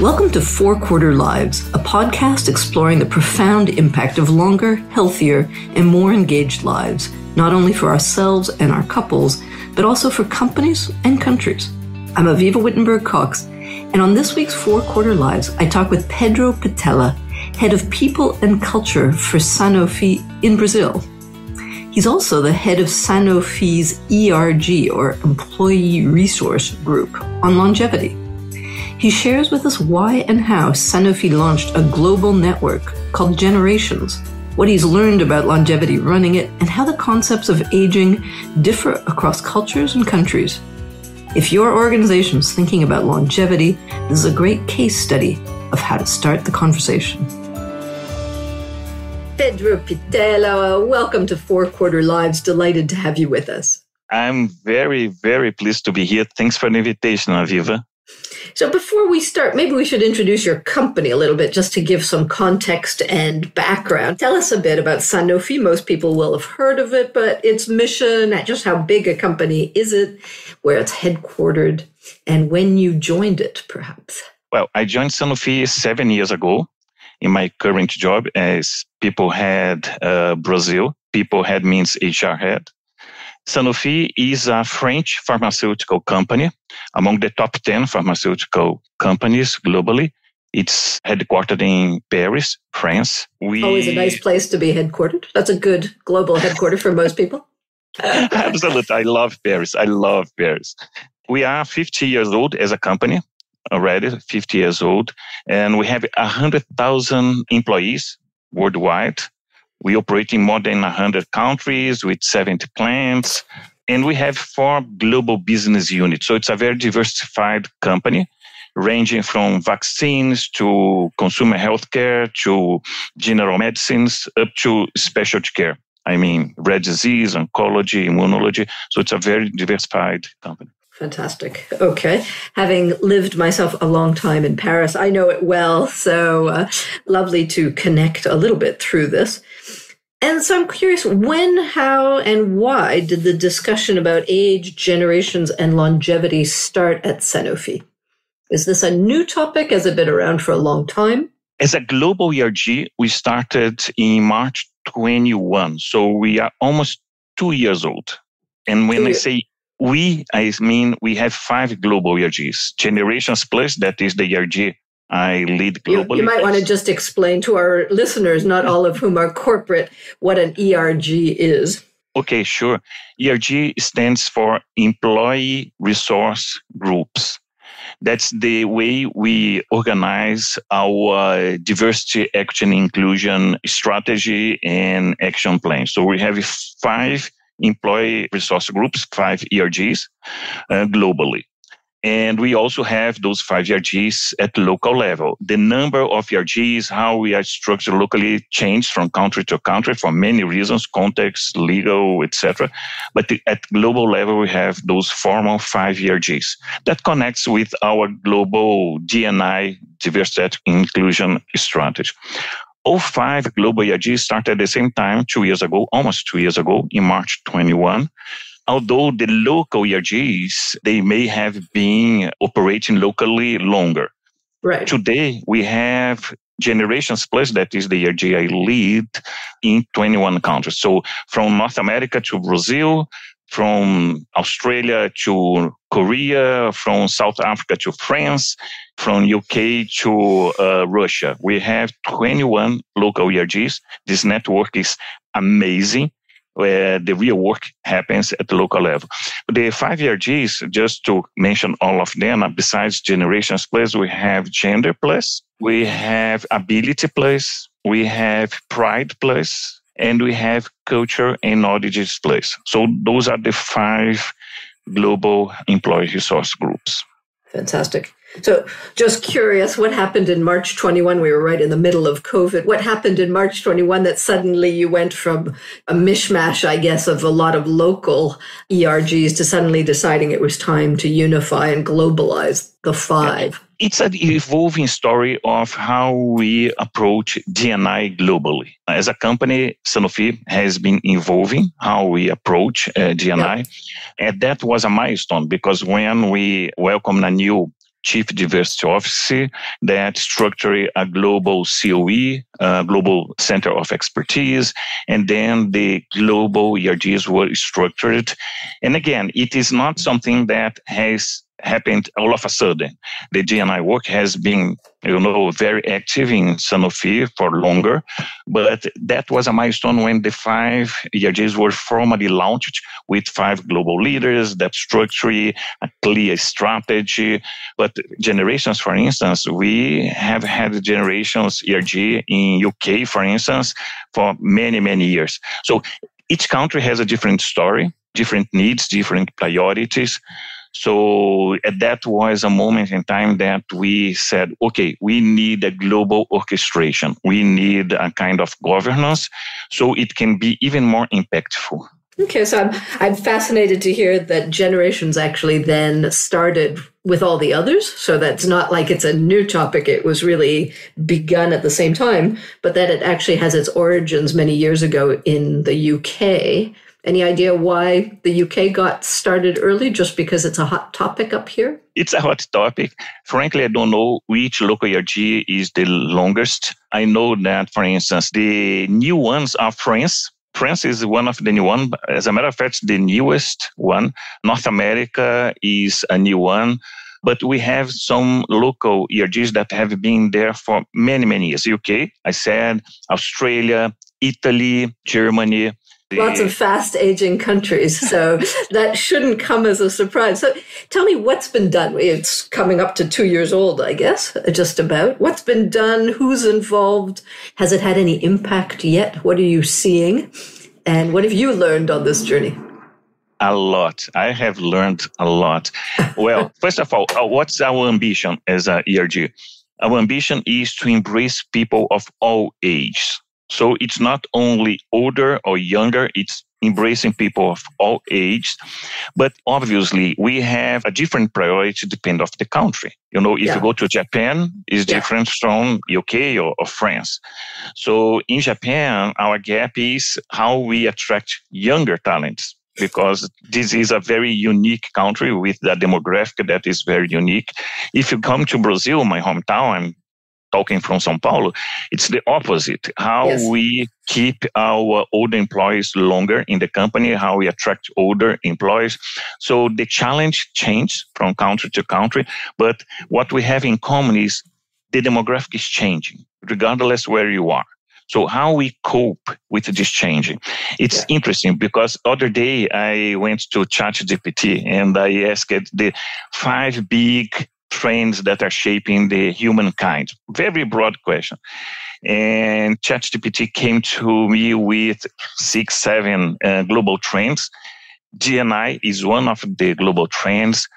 Welcome to Four Quarter Lives, a podcast exploring the profound impact of longer, healthier, and more engaged lives, not only for ourselves and our couples, but also for companies and countries. I'm Avivah Wittenberg Cox, and on this week's Four Quarter Lives, I talk with Pedro Pitella, head of people and culture for Sanofi in Brazil. He's also the head of Sanofi's ERG, or Employee Resource Group, on longevity. He shares with us why and how Sanofi launched a global network called Generations, what he's learned about longevity running it, and how the concepts of aging differ across cultures and countries. If your organization is thinking about longevity, this is a great case study of how to start the conversation. Pedro Pitella, welcome to Four Quarter Lives. Delighted to have you with us. I'm very, very pleased to be here. Thanks for the invitation, Avivah. So, before we start, maybe we should introduce your company a little bit just to give some context and background. Tell us a bit about Sanofi. Most people will have heard of it, but its mission, just how big a company is it, where it's headquartered, and when you joined it, perhaps. Well, I joined Sanofi seven years ago in my current job as people head uh, Brazil. People head means HR head. Sanofi is a French pharmaceutical company among the top 10 pharmaceutical companies globally. It's headquartered in Paris, France. We... Always a nice place to be headquartered. That's a good global headquarters for most people. Absolutely. I love Paris. I love Paris. We are 50 years old as a company already, 50 years old, and we have 100,000 employees worldwide. We operate in more than 100 countries with 70 plants, and we have four global business units. So it's a very diversified company ranging from vaccines to consumer healthcare to general medicines up to specialty care. I mean, rare disease, oncology, immunology. So it's a very diversified company. Fantastic. Okay. Having lived myself a long time in Paris, I know it well. So uh, lovely to connect a little bit through this. And so I'm curious when, how, and why did the discussion about age, generations, and longevity start at Sanofi? Is this a new topic? Has it been around for a long time? As a global ERG, we started in March 21. So we are almost two years old. And when I say we, I mean, we have five global ERGs. Generations Plus, that is the ERG I lead globally. You, you might want to just explain to our listeners, not all of whom are corporate, what an ERG is. Okay, sure. ERG stands for Employee Resource Groups. That's the way we organize our diversity, equity, and inclusion strategy and action plan. So we have five employee resource groups, five ERGs uh, globally. And we also have those five ERGs at local level. The number of ERGs, how we are structured locally changed from country to country for many reasons, context, legal, etc. But at global level, we have those formal five ERGs that connects with our global DNI diversity inclusion strategy. All five global ERGs started at the same time two years ago, almost two years ago in March 21 although the local ERGs, they may have been operating locally longer. Right. Today, we have Generations Plus, that is the ERG I lead, in 21 countries. So from North America to Brazil, from Australia to Korea, from South Africa to France, from UK to uh, Russia. We have 21 local ERGs. This network is amazing where the real work happens at the local level. The five ERGs, just to mention all of them, besides Generations Plus, we have Gender Plus, we have Ability Plus, we have Pride Plus, and we have Culture and Knowledge Plus. So those are the five global employee resource groups. Fantastic. So, just curious, what happened in March 21? We were right in the middle of COVID. What happened in March 21 that suddenly you went from a mishmash, I guess, of a lot of local ERGs to suddenly deciding it was time to unify and globalize the five? It's an evolving story of how we approach DNI globally. As a company, Sanofi has been evolving how we approach uh, DNI. Yep. And that was a milestone because when we welcomed a new chief diversity officer that structured a global COE, global center of expertise, and then the global ERGs were structured. And again, it is not something that has happened all of a sudden. The DNI work has been, you know, very active in Sanofi for longer, but that was a milestone when the five ERGs were formally launched with five global leaders, that structure, a clear strategy. But generations, for instance, we have had generations ERG in UK, for instance, for many, many years. So each country has a different story, different needs, different priorities. So that was a moment in time that we said, okay, we need a global orchestration. We need a kind of governance so it can be even more impactful. Okay, so I'm I'm fascinated to hear that generations actually then started with all the others. So that's not like it's a new topic. It was really begun at the same time, but that it actually has its origins many years ago in the UK any idea why the UK got started early just because it's a hot topic up here? It's a hot topic. Frankly, I don't know which local ERG is the longest. I know that, for instance, the new ones are France. France is one of the new one. As a matter of fact, the newest one. North America is a new one but we have some local ERGs that have been there for many, many years. UK, I said, Australia, Italy, Germany, Lots of fast aging countries. So that shouldn't come as a surprise. So tell me what's been done. It's coming up to two years old, I guess, just about. What's been done? Who's involved? Has it had any impact yet? What are you seeing? And what have you learned on this journey? A lot. I have learned a lot. Well, first of all, uh, what's our ambition as a ERG? Our ambition is to embrace people of all ages so it's not only older or younger, it's embracing people of all ages. But obviously, we have a different priority depend of the country. You know, if yeah. you go to Japan, it's yeah. different from UK or, or, France. So in Japan, our gap is how we attract younger talents. Because this is a very unique country with a demographic that is very unique. If you come to Brazil, my hometown, talking from Sao Paulo, it's the opposite. How yes. we keep our older employees longer in the company, how we attract older employees. So the challenge changes from country to country, but what we have in common is the demographic is changing, regardless where you are. So how we cope with this changing? It's yeah. interesting because other day I went to ChatGPT and I asked the five big trends that are shaping the humankind? Very broad question. And ChatGPT came to me with six, seven uh, global trends. DNI is one of the global trends.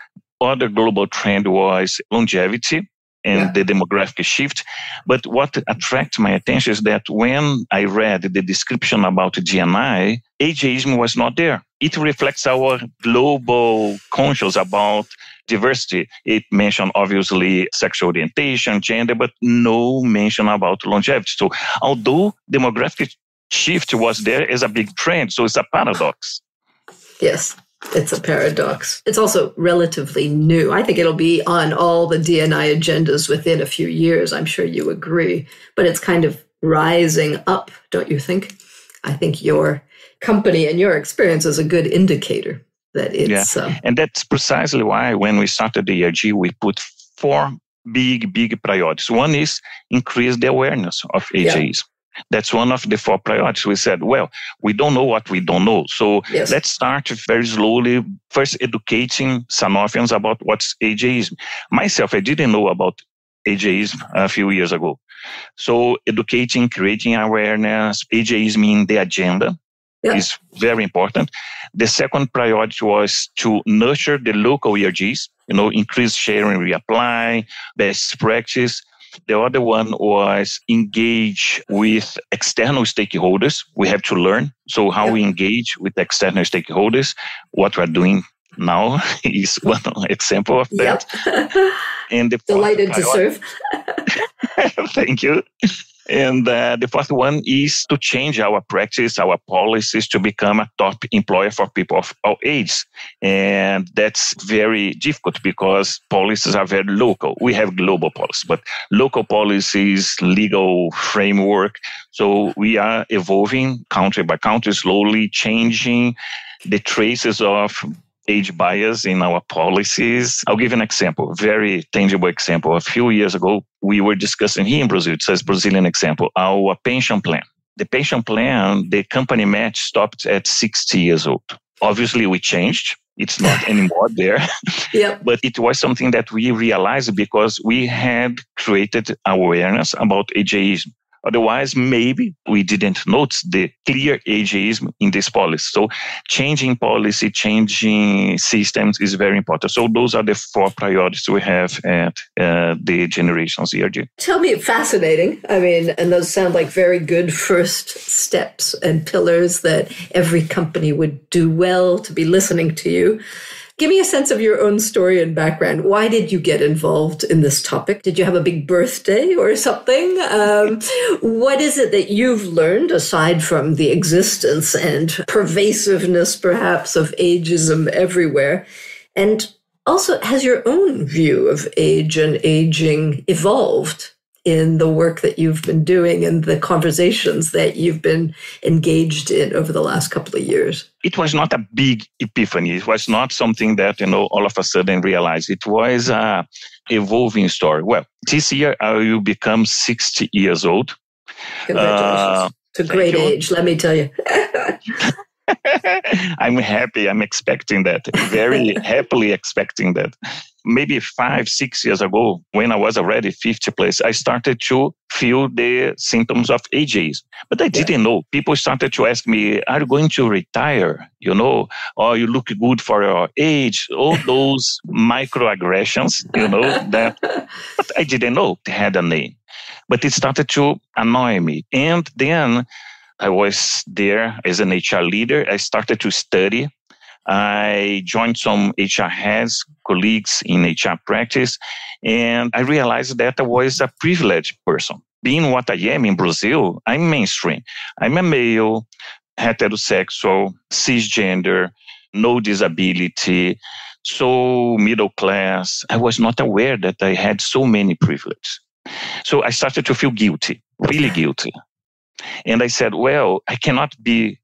Other global trend was longevity and yeah. the demographic shift. But what attracted my attention is that when I read the description about DNI, ageism was not there. It reflects our global conscious about diversity. It mentioned obviously sexual orientation, gender, but no mention about longevity. So although demographic shift was there as a big trend, so it's a paradox. Yes. It's a paradox. It's also relatively new. I think it'll be on all the DNI agendas within a few years. I'm sure you agree. But it's kind of rising up, don't you think? I think your company and your experience is a good indicator that it's. Yeah. Uh, and that's precisely why when we started the ERG, we put four big, big priorities. One is increase the awareness of ageism. Yeah. That's one of the four priorities. We said, well, we don't know what we don't know. So yes. let's start very slowly, first educating Sanofians about what's ageism. Myself, I didn't know about ageism a few years ago. So educating, creating awareness, ageism in the agenda yeah. is very important. The second priority was to nurture the local ERGs, you know, increase sharing, reapply, best practice. The other one was engage with external stakeholders. We have to learn. So how yeah. we engage with external stakeholders, what we're doing now is one example of that. Yep. and the delighted to serve. Thank you. And uh, the fourth one is to change our practice, our policies to become a top employer for people of all ages. And that's very difficult because policies are very local. We have global policies, but local policies, legal framework. So we are evolving country by country, slowly changing the traces of age bias in our policies. I'll give an example, very tangible example. A few years ago, we were discussing here in Brazil, it's a Brazilian example, our pension plan. The pension plan, the company match stopped at 60 years old. Obviously, we changed. It's not anymore there. Yep. but it was something that we realized because we had created awareness about ageism. Otherwise, maybe we didn't notice the clear ageism in this policy. So changing policy, changing systems is very important. So those are the four priorities we have at uh, the Generations ERG. Tell me, fascinating. I mean, and those sound like very good first steps and pillars that every company would do well to be listening to you. Give me a sense of your own story and background. Why did you get involved in this topic? Did you have a big birthday or something? Um, what is it that you've learned aside from the existence and pervasiveness, perhaps, of ageism everywhere? And also, has your own view of age and aging evolved in the work that you've been doing and the conversations that you've been engaged in over the last couple of years? It was not a big epiphany. It was not something that, you know, all of a sudden realized. It was a evolving story. Well, this year I will become 60 years old. Congratulations. Uh, it's a great age, let me tell you. I'm happy. I'm expecting that. Very happily expecting that maybe five, six years ago, when I was already 50 plus, I started to feel the symptoms of ageism. But I didn't know. People started to ask me, are you going to retire? You know, or you look good for your age? All those microaggressions, you know, that, but I didn't know they had a name. But it started to annoy me. And then I was there as an HR leader. I started to study I joined some HR heads, colleagues in HR practice, and I realized that I was a privileged person. Being what I am in Brazil, I'm mainstream. I'm a male, heterosexual, cisgender, no disability, so middle class. I was not aware that I had so many privileges. So I started to feel guilty, really guilty. And I said, well, I cannot be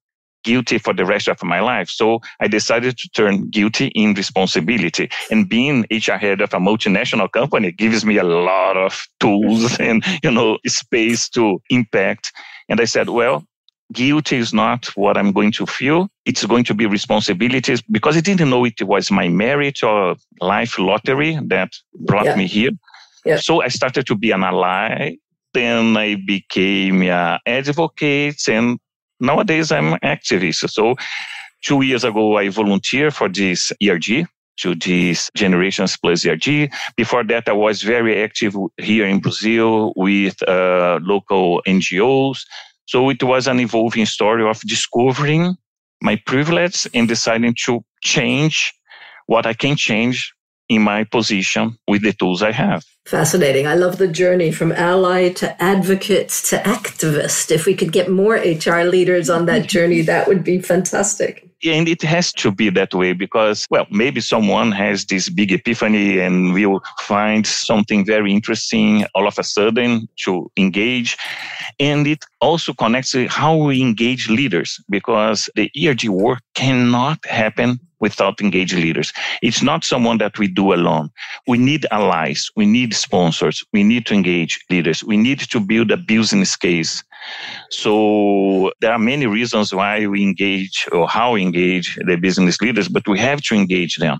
guilty for the rest of my life. So I decided to turn guilty in responsibility. And being HR head of a multinational company gives me a lot of tools and, you know, space to impact. And I said, well, guilty is not what I'm going to feel. It's going to be responsibilities because I didn't know it was my merit or life lottery that brought yeah. me here. Yeah. So I started to be an ally. Then I became an advocate and nowadays I'm an activist. So two years ago, I volunteered for this ERG, to this Generations Plus ERG. Before that, I was very active here in Brazil with uh, local NGOs. So it was an evolving story of discovering my privilege and deciding to change what I can change in my position with the tools I have. Fascinating. I love the journey from ally to advocate to activist. If we could get more HR leaders on that journey, that would be fantastic. And it has to be that way because, well, maybe someone has this big epiphany and will find something very interesting all of a sudden to engage. And it also connects to how we engage leaders because the ERG work cannot happen without engaged leaders. It's not someone that we do alone. We need allies. We need sponsors. We need to engage leaders. We need to build a business case. So there are many reasons why we engage or how we engage the business leaders, but we have to engage them.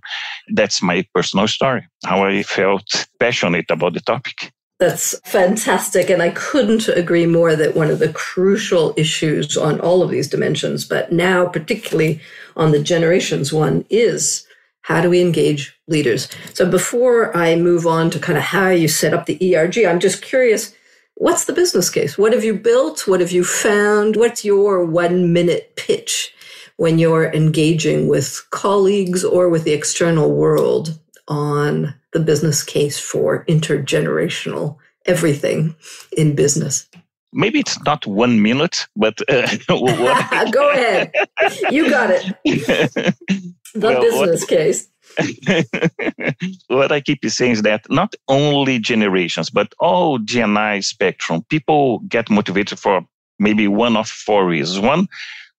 That's my personal story, how I felt passionate about the topic. That's fantastic. And I couldn't agree more that one of the crucial issues on all of these dimensions, but now particularly on the generations one, is how do we engage leaders? So before I move on to kind of how you set up the ERG, I'm just curious what's the business case? What have you built? What have you found? What's your one minute pitch when you're engaging with colleagues or with the external world on the business case for intergenerational everything in business? Maybe it's not one minute, but uh, go ahead. You got it. The well, business what, case. what I keep saying is that not only generations, but all GNI spectrum, people get motivated for maybe one of four reasons. One,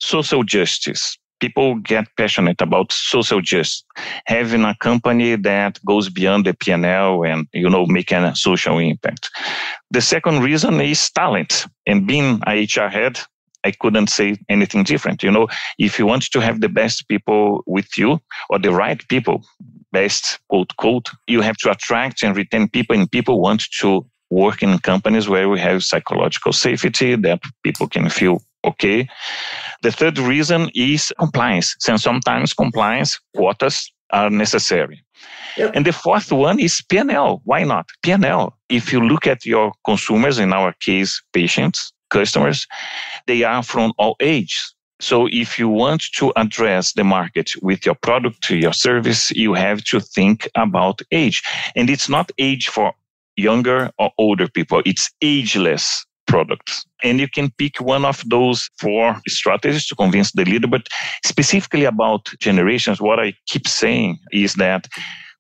social justice people get passionate about social justice, having a company that goes beyond the P&L and, you know, making a social impact. The second reason is talent. And being a HR head, I couldn't say anything different. You know, if you want to have the best people with you or the right people, best quote, quote, you have to attract and retain people and people want to work in companies where we have psychological safety that people can feel okay the third reason is compliance. And sometimes compliance quotas are necessary. Yep. And the fourth one is P&L. Why not? P&L. If you look at your consumers, in our case, patients, customers, they are from all ages. So if you want to address the market with your product, your service, you have to think about age. And it's not age for younger or older people. It's ageless products. And you can pick one of those four strategies to convince the leader. But specifically about generations, what I keep saying is that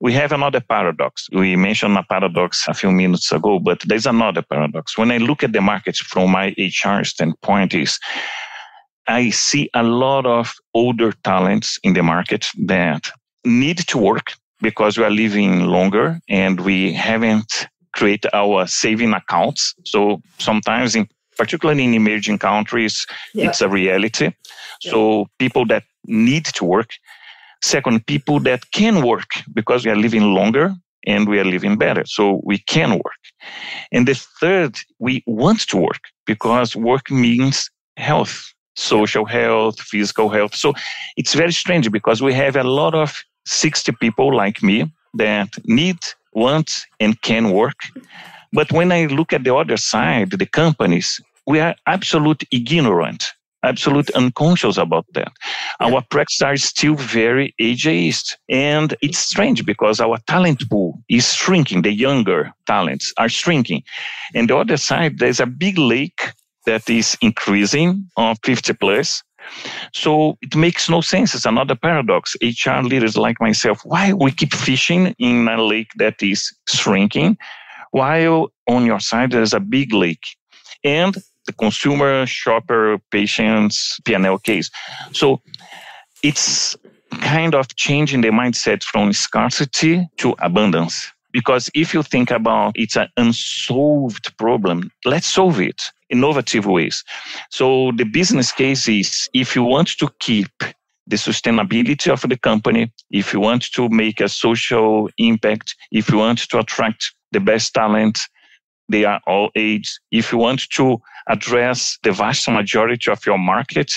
we have another paradox. We mentioned a paradox a few minutes ago, but there's another paradox. When I look at the markets from my HR standpoint is I see a lot of older talents in the market that need to work because we are living longer and we haven't create our saving accounts. So sometimes in particularly in emerging countries, yeah. it's a reality. Yeah. So people that need to work. Second, people that can work because we are living longer and we are living better. So we can work. And the third, we want to work because work means health, social health, physical health. So it's very strange because we have a lot of 60 people like me that need want and can work. But when I look at the other side, the companies, we are absolute ignorant, absolute unconscious about that. Yeah. Our practices are still very ageist. And it's strange because our talent pool is shrinking. The younger talents are shrinking. And the other side, there's a big lake that is increasing on 50 plus so it makes no sense. It's another paradox. HR leaders like myself, why we keep fishing in a lake that is shrinking, while on your side there's a big lake. And the consumer, shopper, patients, P&L case. So it's kind of changing the mindset from scarcity to abundance. Because if you think about it's an unsolved problem, let's solve it innovative ways. So the business case is if you want to keep the sustainability of the company, if you want to make a social impact, if you want to attract the best talent, they are all age. If you want to address the vast majority of your market,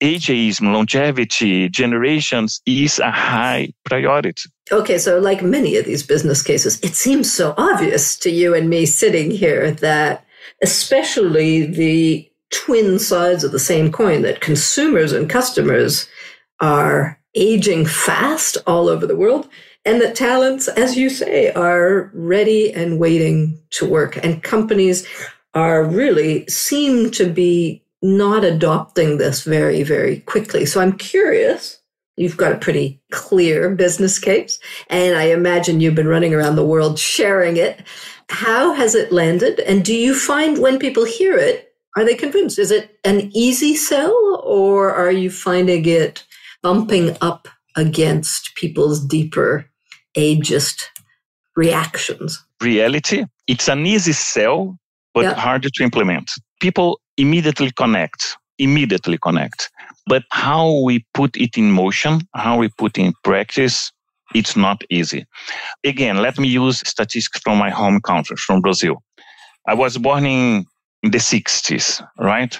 ageism, longevity, generations is a high priority. Okay, so like many of these business cases, it seems so obvious to you and me sitting here that especially the twin sides of the same coin that consumers and customers are aging fast all over the world and that talents, as you say, are ready and waiting to work. And companies are really seem to be not adopting this very, very quickly. So I'm curious. You've got a pretty clear business case, and I imagine you've been running around the world sharing it. How has it landed? And do you find when people hear it, are they convinced? Is it an easy sell, or are you finding it bumping up against people's deeper ageist reactions? Reality, it's an easy sell, but yeah. harder to implement. People immediately connect, immediately connect. But how we put it in motion, how we put in practice, it's not easy. Again, let me use statistics from my home country, from Brazil. I was born in the 60s, right?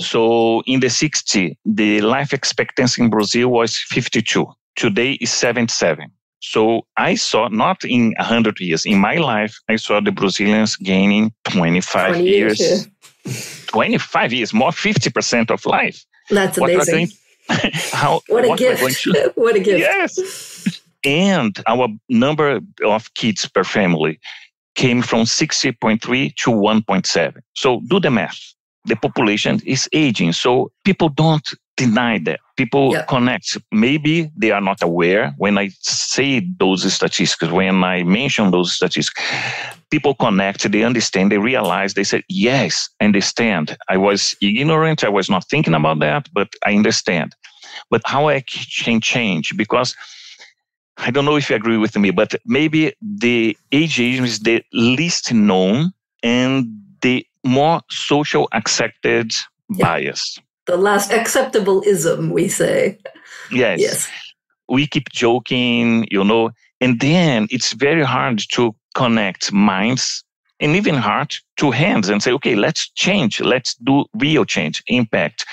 So in the 60s, the life expectancy in Brazil was 52. Today is 77. So I saw not in 100 years, in my life, I saw the Brazilians gaining 25 years. years 25 years, more 50% of life. That's amazing. how, what a what gift. To, what a gift. Yes. And our number of kids per family came from 60.3 to 1.7. So do the math. The population is aging. So people don't deny that. People yeah. connect. Maybe they are not aware when I say those statistics, when I mention those statistics, people connect, they understand, they realize, they say, yes, I understand. I was ignorant. I was not thinking about that, but I understand. But how I can change? Because I don't know if you agree with me, but maybe the ageism is the least known and the more social accepted yeah. bias. The last acceptable ism, we say. Yes. Yes. We keep joking, you know, and then it's very hard to connect minds and even heart to hands and say, okay, let's change, let's do real change, impact.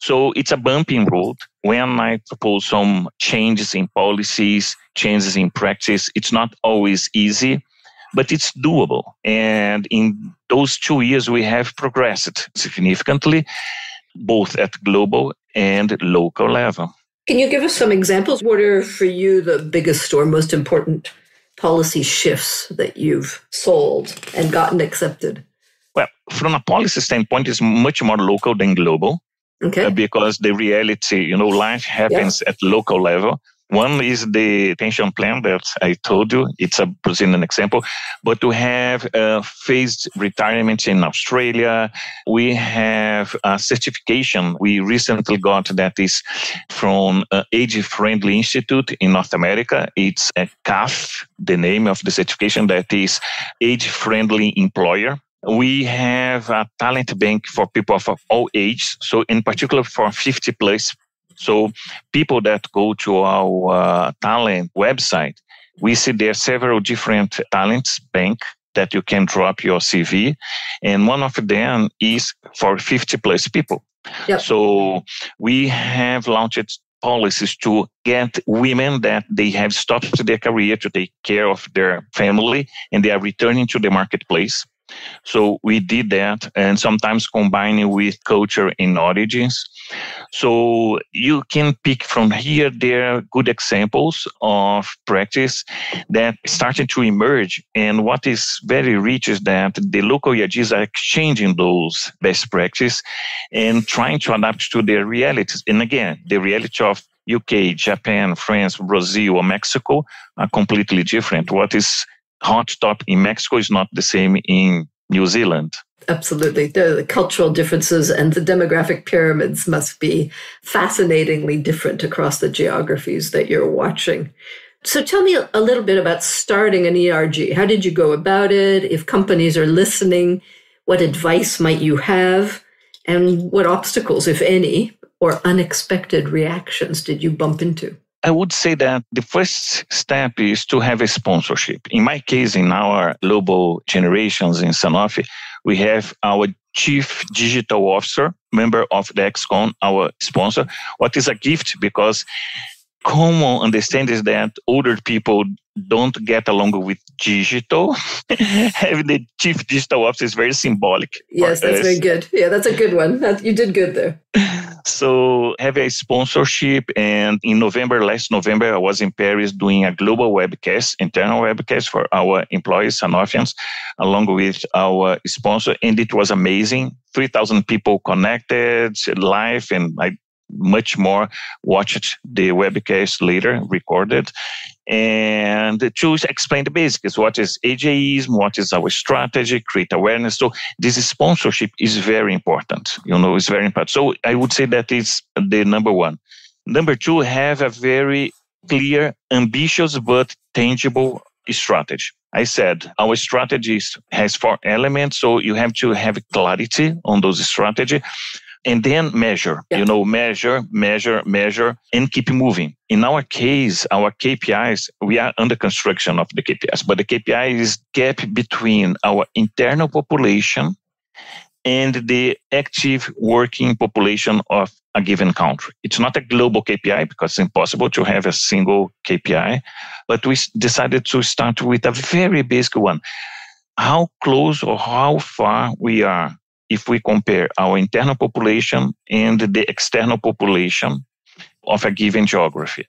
So it's a bumping road. When I propose some changes in policies, changes in practice, it's not always easy, but it's doable. And in those two years, we have progressed significantly, both at global and local level. Can you give us some examples? What are for you the biggest or most important policy shifts that you've sold and gotten accepted? Well, from a policy standpoint, it's much more local than global. Okay. Uh, because the reality, you know, life happens yeah. at local level. One is the pension plan that I told you. It's a Brazilian example. But we have a phased retirement in Australia. We have a certification we recently got that is from uh, Age Friendly Institute in North America. It's a CAF, the name of the certification that is Age Friendly Employer. We have a talent bank for people of all ages. So in particular for 50 plus so people that go to our uh, talent website, we see there are several different talents bank that you can drop your CV. And one of them is for 50 plus people. Yep. So we have launched policies to get women that they have stopped their career to take care of their family and they are returning to the marketplace. So we did that and sometimes combining with culture and origins. So you can pick from here, there good examples of practice that started to emerge. And what is very rich is that the local ERGs are exchanging those best practice and trying to adapt to their realities. And again, the reality of UK, Japan, France, Brazil, or Mexico are completely different. What is hot top in Mexico is not the same in New Zealand. Absolutely. The, cultural differences and the demographic pyramids must be fascinatingly different across the geographies that you're watching. So tell me a little bit about starting an ERG. How did you go about it? If companies are listening, what advice might you have? And what obstacles, if any, or unexpected reactions did you bump into? I would say that the first step is to have a sponsorship. In my case, in our global generations in Sanofi, we have our chief digital officer, member of the XCOM, our sponsor. What is a gift because common understanding is that older people don't get along with digital. Having the chief digital officer is very symbolic. Yes, that's us. very good. Yeah, that's a good one. That, you did good there. So have a sponsorship. And in November, last November, I was in Paris doing a global webcast, internal webcast for our employees, Sanofians, along with our sponsor. And it was amazing. 3,000 people connected live and I much more watched the webcast later recorded and to explain the basics. What is ageism what is our strategy? Create awareness. So this sponsorship is very important you know it's very important. So i would say that is the number one. Number two have a very clear ambitious but tangible strategy. I said our strategy has four elements, so you have to have clarity on those strategy and then measure, yeah. you know, measure, measure, measure, and keep moving. In our case, our KPIs, we are under construction of the KPIs, but the KPI is gap between our internal population and the active working population of a given country. It's not a global KPI because it's impossible to have a single KPI, but we decided to start with a very basic one. How close or how far we are if we compare our internal population and the external population of a given geography.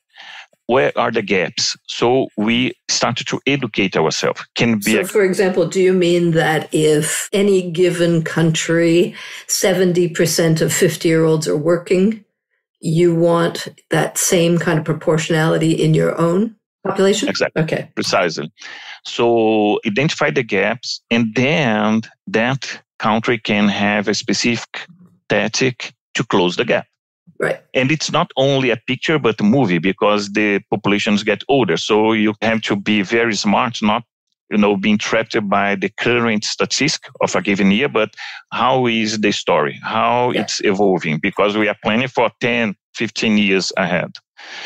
where are the gaps? So we started to educate ourselves. Can be. So, a- for example, do you mean that if any given country, 70% of 50 year olds are working, you want that same kind of proportionality in your own population? Exactly. Okay. Precisely. So identify the gaps, and then that country can have a specific tactic to close the gap. Right. And it's not only a picture, but a movie because the populations get older. So you have to be very smart, not you know, being trapped by the current statistic of a given year, but how is the story, how yeah. it's evolving, because we are planning for 10, 15 years ahead.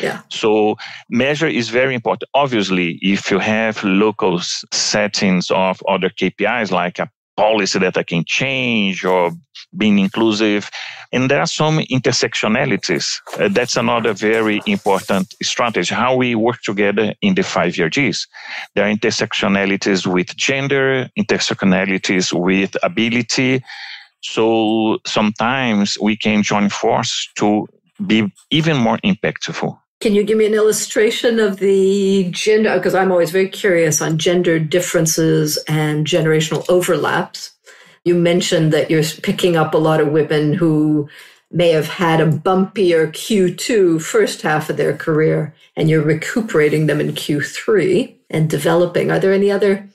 Yeah. So measure is very important. Obviously, if you have local settings of other KPIs like a policy that I can change or being inclusive. And there are some intersectionalities. Uh, that's another very important strategy, how we work together in the five ERGs. There are intersectionalities with gender, intersectionalities with ability. So sometimes we can join force to be even more impactful. Can you give me an illustration of the gender? Because I'm always very curious on gender differences and generational overlaps. You mentioned that you're picking up a lot of women who may have had a bumpier Q2 first half of their career, and you're recuperating them in Q3 and developing. Are there any other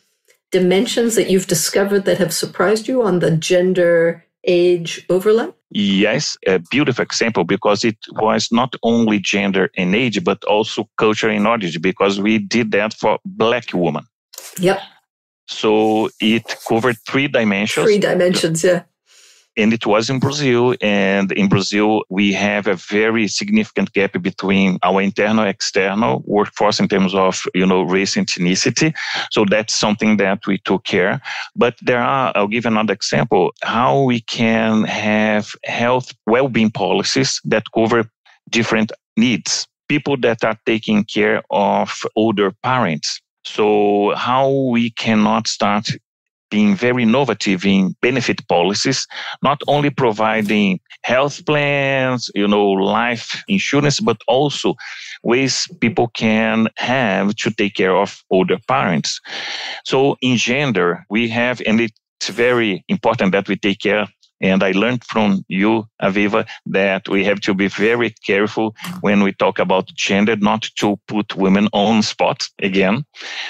dimensions that you've discovered that have surprised you on the gender age overlap? Yes, a beautiful example because it was not only gender and age, but also culture and origin because we did that for black women. Yep. So it covered three dimensions. Three dimensions, yeah and it was in Brazil. And in Brazil, we have a very significant gap between our internal external workforce in terms of, you know, race and ethnicity. So that's something that we took care. But there are, I'll give another example, how we can have health well-being policies that cover different needs. People that are taking care of older parents. So how we cannot start being very innovative in benefit policies, not only providing health plans, you know, life insurance, but also ways people can have to take care of older parents. So in gender, we have, and it's very important that we take care and I learned from you, Avivah, that we have to be very careful when we talk about gender, not to put women on spot again,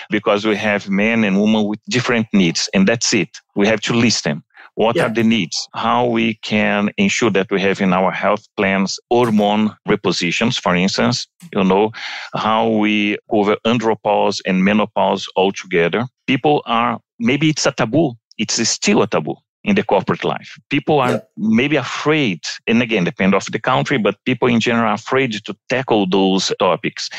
because we have men and women with different needs, and that's it. We have to list them. What yeah. are the needs? How we can ensure that we have in our health plans hormone repositions, for instance, you know, how we cover andropause and menopause all together. People are, maybe it's a taboo. It's still a taboo in the corporate life. People are yeah. maybe afraid, and again, depend of the country, but people in general are afraid to tackle those topics.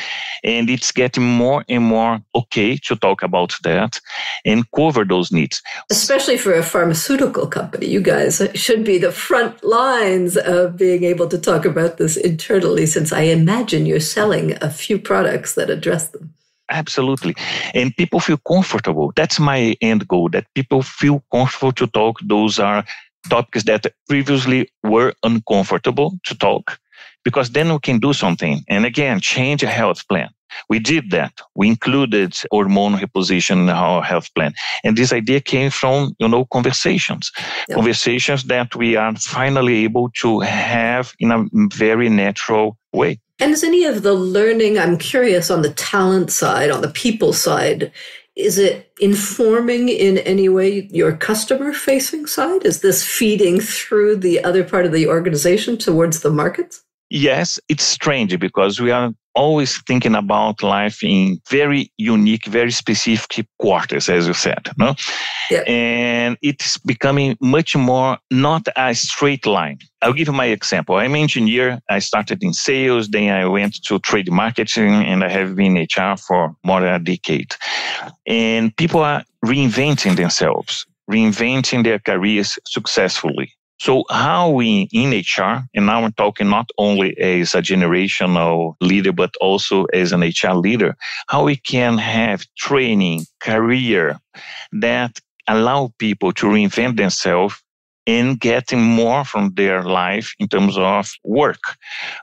And it's getting more and more okay to talk about that and cover those needs. Especially for a pharmaceutical company. You guys should be the front lines of being able to talk about this internally, since I imagine you're selling a few products that address them. Absolutely. And people feel comfortable. That's my end goal that people feel comfortable to talk. Those are topics that previously were uncomfortable to talk because then we can do something. And again, change a health plan. We did that. We included hormone reposition in our health plan. And this idea came from, you know, conversations, yeah. conversations that we are finally able to have in a very natural way. And is any of the learning, I'm curious on the talent side, on the people side, is it informing in any way your customer facing side? Is this feeding through the other part of the organization towards the markets? Yes, it's strange because we are always thinking about life in very unique, very specific quarters, as you said. No? Yeah. And it's becoming much more not a straight line. I'll give you my example. I'm an engineer. I started in sales, then I went to trade marketing, and I have been HR for more than a decade. And people are reinventing themselves, reinventing their careers successfully. So how we in HR, and now I'm talking not only as a generational leader, but also as an HR leader, how we can have training, career that allow people to reinvent themselves and getting more from their life in terms of work.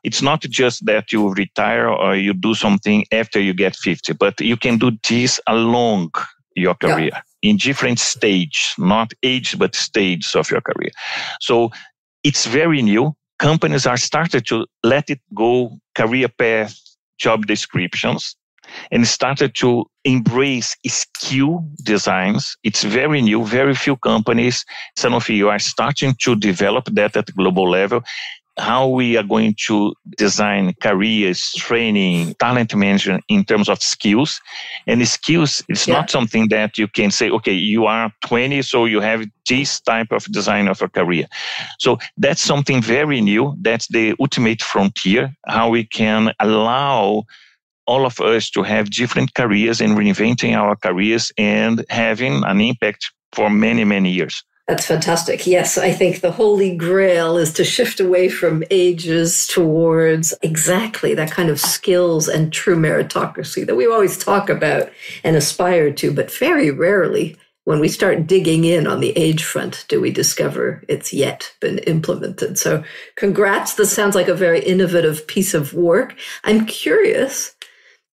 It's not just that you retire or you do something after you get 50, but you can do this along your career. Yeah. In different stage, not age, but stages of your career. So it's very new. Companies are started to let it go career path, job descriptions and started to embrace skill designs. It's very new, very few companies, some of you are starting to develop that at global level. How we are going to design careers, training, talent management in terms of skills. And skills, it's yeah. not something that you can say, okay, you are 20, so you have this type of design of a career. So that's something very new. That's the ultimate frontier, how we can allow all of us to have different careers and reinventing our careers and having an impact for many, many years. That's fantastic. Yes, I think the holy grail is to shift away from ages towards exactly that kind of skills and true meritocracy that we always talk about and aspire to, but very rarely when we start digging in on the age front do we discover it's yet been implemented. So, congrats. This sounds like a very innovative piece of work. I'm curious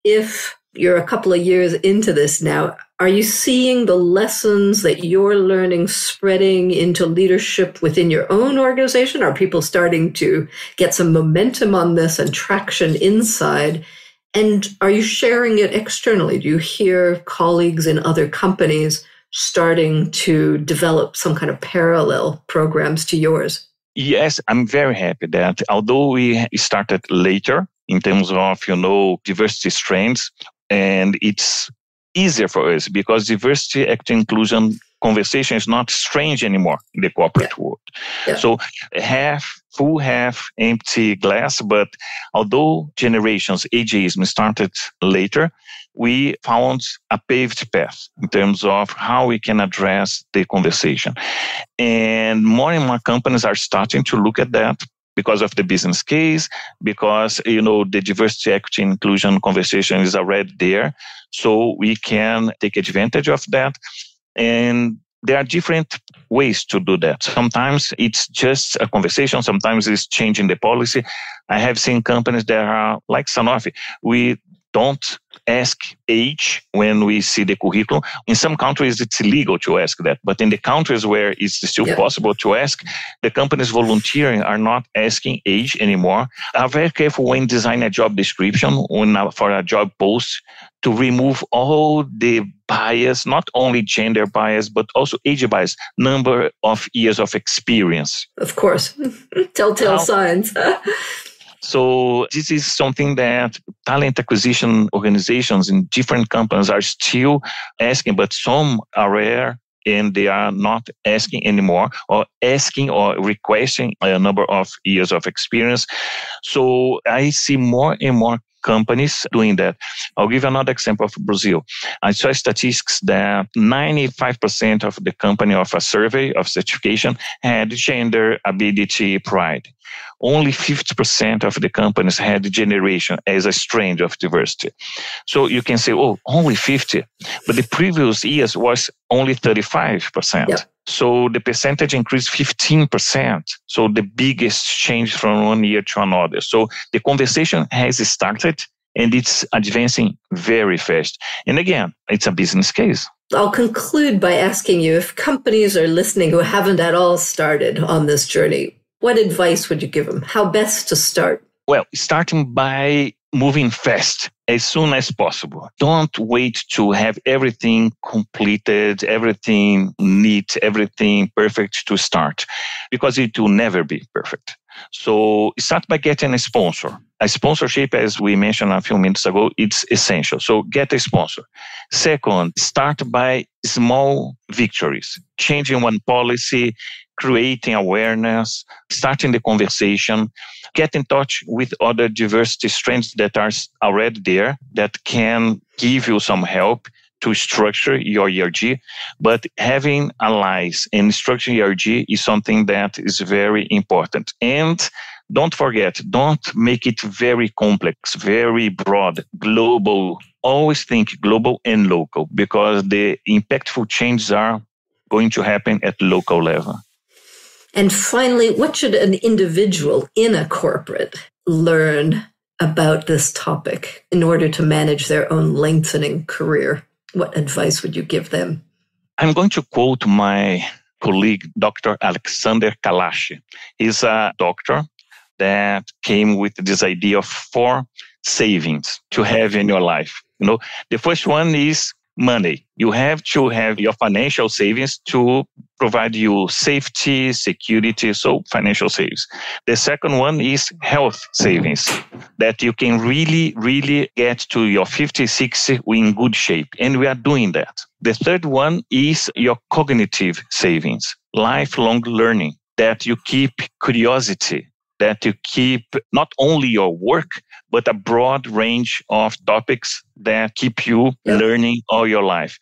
if you're a couple of years into this now, are you seeing the lessons that you're learning spreading into leadership within your own organization? Are people starting to get some momentum on this and traction inside? And are you sharing it externally? Do you hear colleagues in other companies starting to develop some kind of parallel programs to yours? Yes, I'm very happy that although we started later, in terms of, you know, diversity strengths. And it's easier for us because diversity, equity, inclusion conversation is not strange anymore in the corporate yeah. world. Yeah. So half full, half empty glass. But although generations, ageism started later, we found a paved path in terms of how we can address the conversation. And more and more companies are starting to look at that because of the business case, because you know the diversity, equity, inclusion conversation is already there, so we can take advantage of that. And there are different ways to do that. Sometimes it's just a conversation. Sometimes it's changing the policy. I have seen companies that are like Sanofi. We don't ask age when we see the curriculum. In some countries, it's illegal to ask that, but in the countries where it's still yeah. possible to ask, the companies volunteering are not asking age anymore. Are very careful when designing a job description when, uh, for a job post to remove all the bias, not only gender bias, but also age bias, number of years of experience. Of course, telltale signs. So this is something that talent acquisition organizations in different companies are still asking, but some are rare and they are not asking anymore or asking or requesting a number of years of experience. So I see more and more companies doing that. I'll give another example of Brazil. I saw statistics that 95% of the company of a survey of certification had gender ability pride only 50% of the companies had generation as a strand of diversity. So you can say, oh, only 50. But the previous years was only 35%. Yeah. So the percentage increased 15%. So the biggest change from one year to another. So the conversation has started and it's advancing very fast. And again, it's a business case. I'll conclude by asking you if companies are listening who haven't at all started on this journey, what advice would you give them? How best to start? Well, starting by moving fast as soon as possible. Don't wait to have everything completed, everything neat, everything perfect to start because it will never be perfect. So start by getting a sponsor. A sponsorship, as we mentioned a few minutes ago, it's essential. So get a sponsor. Second, start by small victories, changing one policy, creating awareness, starting the conversation, get in touch with other diversity strengths that are already there that can give you some help to structure your ERG. But having allies and structuring ERG is something that is very important. And don't forget, don't make it very complex, very broad, global. Always think global and local because the impactful changes are going to happen at local level. And finally, what should an individual in a corporate learn about this topic in order to manage their own lengthening career? What advice would you give them? I'm going to quote my colleague, Dr. Alexander Kalache. He's a doctor that came with this idea of four savings to have in your life. You know, the first one is money. You have to have your financial savings to provide you safety, security, so financial saves. The second one is health savings that you can really, really get to your 50, 60 in good shape. And we are doing that. The third one is your cognitive savings, lifelong learning that you keep curiosity that you keep not only your work, but a broad range of topics that keep you yeah. learning all your life.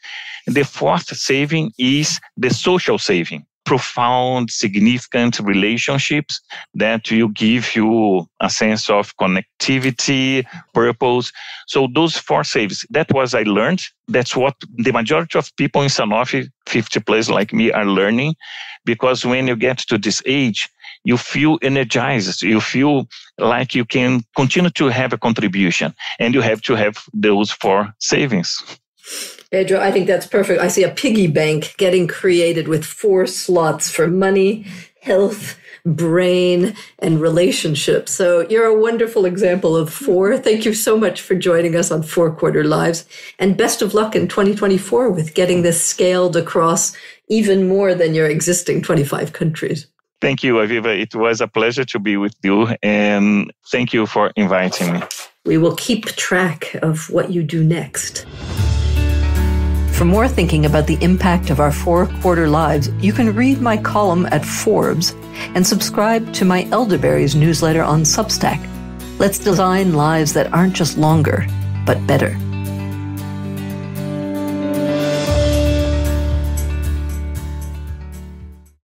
And the fourth saving is the social saving profound, significant relationships that will give you a sense of connectivity, purpose. So those four saves, that was I learned. That's what the majority of people in Sanofi, 50 plus like me, are learning. Because when you get to this age, you feel energized. You feel like you can continue to have a contribution and you have to have those for savings. Pedro, I think that's perfect. I see a piggy bank getting created with four slots for money, health, brain, and relationships. So you're a wonderful example of four. Thank you so much for joining us on Four Quarter Lives. And best of luck in 2024 with getting this scaled across even more than your existing 25 countries. Thank you, Avivah. It was a pleasure to be with you. And thank you for inviting me. We will keep track of what you do next. For more thinking about the impact of our four quarter lives, you can read my column at Forbes and subscribe to my Elderberries newsletter on Substack. Let's design lives that aren't just longer, but better.